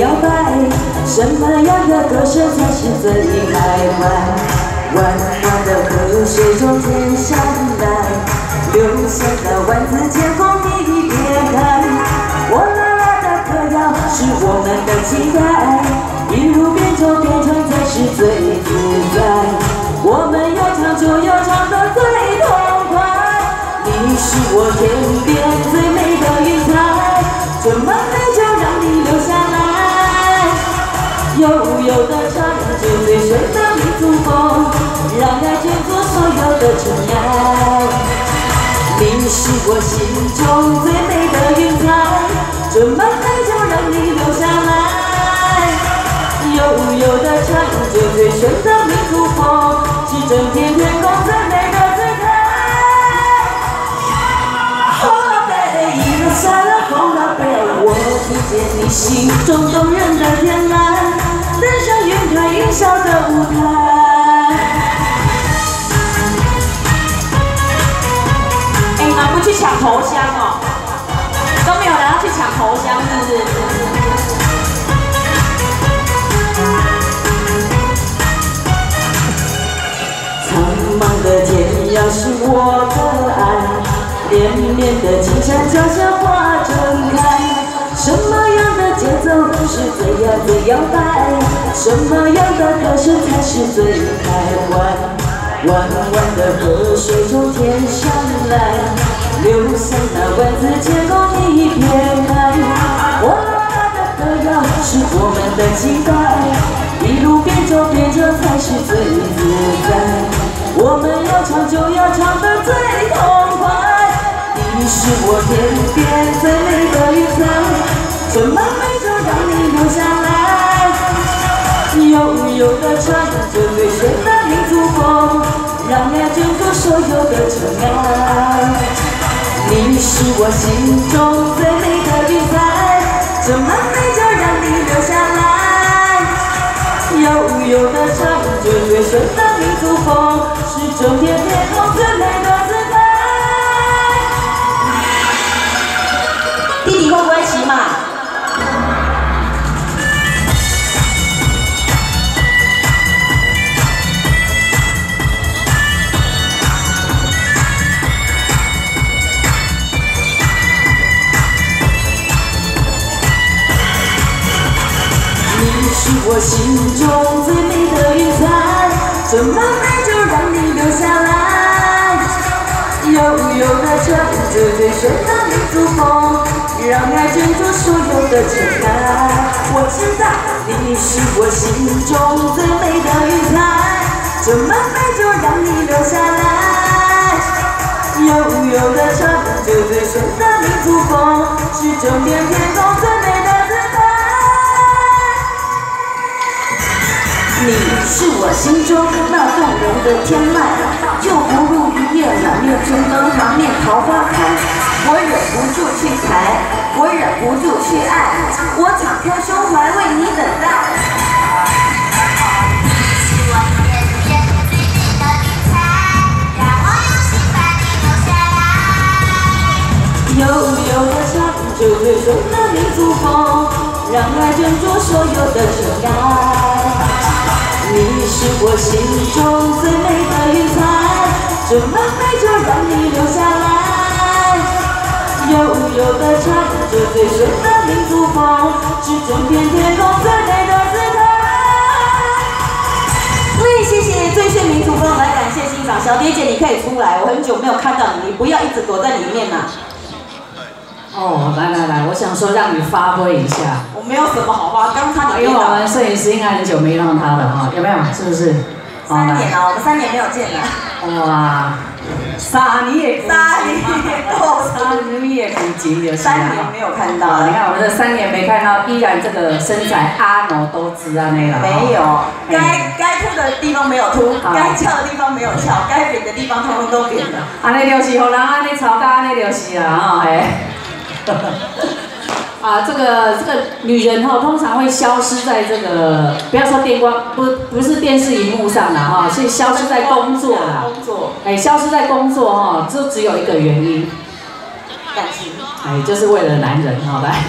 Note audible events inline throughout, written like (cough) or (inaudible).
摇摆？什么样的歌声才是最开怀？弯弯的河水从天上来，流向那万紫千红你别开。我啦啦的歌谣是我们的期待，悠悠的唱着最炫的民族风，让爱卷走所有的尘埃。你是我心中最美的云彩，这么美就让你留下来。悠悠的唱着最炫的民族风。是整片天空最美的姿态。Oh baby，落下了风了，baby，我听见你心中动人的天籁，登上云开云霄的舞台。哎，你们不去抢头香哦？都没有人要去抢头香，是不是？茫的天涯是我的爱，连绵的青山脚下花正开。什么样的节奏是最呀最摇摆？什么样的歌声才是最开怀？弯弯的河水从天上来，流向那万紫千红一片海。我啦的歌谣是我们的期待，一路边走边唱才是最自在。我们要唱就要唱得最痛快，你是我天边最美的云彩，怎么美就让你留下来。悠悠的唱着最炫的民族风，让爱卷走所有的尘埃。你是我心中最美的云彩，这么美就让你留下来。悠悠的唱着最炫的民族风。是整片天空最美我心中最美的云彩，怎么美就让你。留下来，悠悠的唱着最炫的民族风，让爱卷走所有的尘埃。我知道你是我心中最美的云彩，这么美就让你留下来。悠悠的唱着最炫的民族风，是整片天空是我心中那动人的天籁，就不如一夜满面春风，满面桃花开。我忍不住去采，我忍不住去爱，我敞开胸怀为你等待。我天边最美的云彩，让我用心把你留下来。悠悠的唱着最炫的民族风，让爱卷走所有的尘埃。你是我心中最美的云彩，这么美就让你留下来。悠悠的唱着最炫的民族风，是整片天空最美的姿态。对，谢谢最炫民族风，来感谢欣赏。小蝶姐，你可以出来，我很久没有看到你，你不要一直躲在里面呐。哦，来来来，我想说让你发挥一下。我没有什么好话，刚才因为我们摄影师应该很久没让他了哈，有没有？是不是？三年了，我们三年没有见了。哇，三年，三年，三年也很紧的，三年没有看到。你看我们这三年没看到，依然这个身材阿傩都知啊那个。没有，该该凸的地方没有凸，该翘的地方没有翘，该扁的地方通通都扁了。安尼就是，让人安尼吵架，安尼就是啦，哈嘿。(laughs) 啊，这个这个女人哈，通常会消失在这个，不要说电光，不不是电视荧幕上了哈，是消失在工作啦。工作，哎，消失在工作哈，就只有一个原因，感情。哎，就是为了男人，好来。(laughs)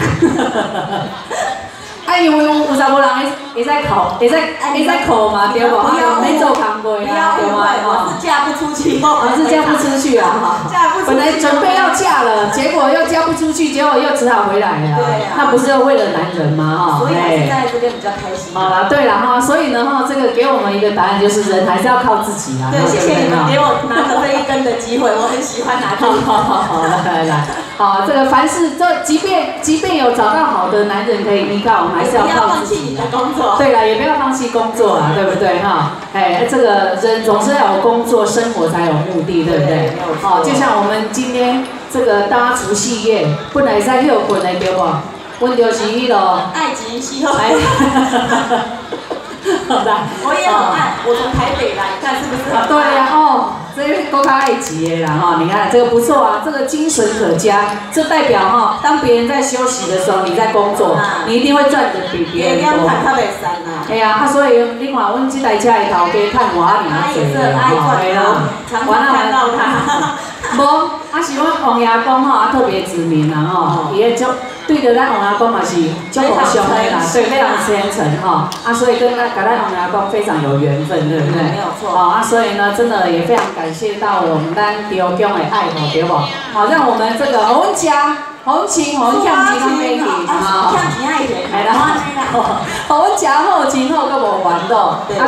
哎，因为有有啥无人会会使考，会使会使考嘛，对不？不要没做工过不啊，对吗？出去，我是嫁不出去啊！哈，嫁不出去。本来准备要嫁了，结果又嫁不出去，结果又只好回来了。对啊那不是要为了男人吗？哈，所以还是哎在这边比较开心。好了，对了哈，所以呢哈，这个给我们一个答案，就是人还是要靠自己啊。对，谢谢你们给我拿着这一根的机会，我很喜欢拿这好一根好好，来来来，好，这个凡事这即便即便有找到好的男人可以依靠，我们还是要不要靠放弃你的自己啊。工作。(laughs) 对了，也不要放弃工作啊，对不对哈？哎，这个人总是要有工作，生活才有目的，对不对对没有？错哦，就像我们今天这个搭除夕夜，本来在休困的对不？阮就是迄落，爱情西后，哎，(laughs) (laughs) 好的，我也很爱，我从台北来，你看是不是很啊，对呀、哦，这个够他爱急的啦哈，你看这个不错啊，这个精神可嘉，这代表哈，当别人在休息的时候，你在工作，你一定会赚的比别人多。要看台北山呐。哎呀，啊，所以你看，阮这台车的头家看我里他面也是很爱赚头，常常看到他。(laughs) 无，啊是阮王爷公吼，啊特别知名啦吼，伊个就对着咱王阿公嘛是足互相的啦，对，非常虔诚哈，啊所以跟咱跟咱王阿公非常有缘分，对不对？没有错好啊，所以呢，真的也非常感谢到我们咱刘公的爱吼，对不？好，让我们这个红家、红情、红向吉拢美丽啊，(laughs) 啊，看钱爱钱，哎啦，红情好，个无完咯。对啊